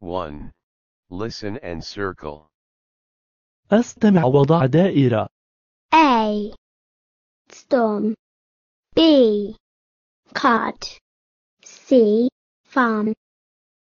1. Listen and circle. أستمع وضع دائرة. A. Storm. B. Cut. C. Farm.